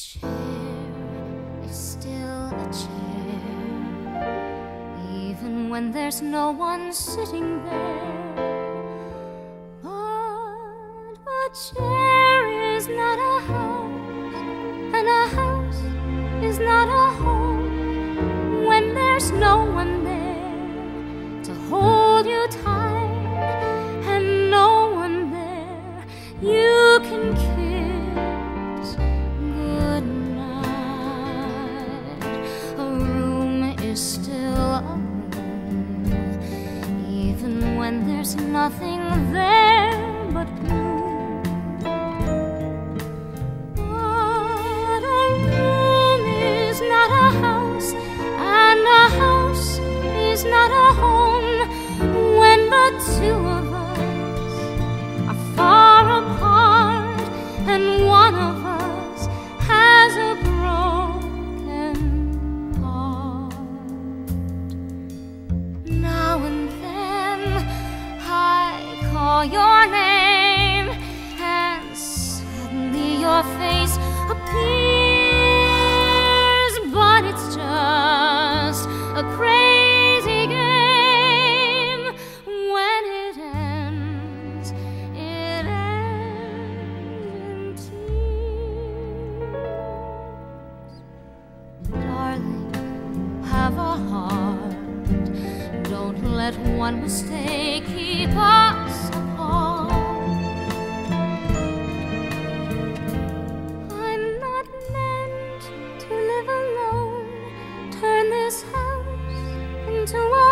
chair is still a chair, even when there's no one sitting there. But a chair is not a house, and a house is not a home when there's no one there to hold you tight. Nothing there but blue. But a room is not a house, and a house is not a home when the two of us are far apart, and one of us your name, and suddenly your face appears, but it's just a crazy game. When it ends, it ends in tears. Darling, have a heart. Don't let one mistake keep us house into a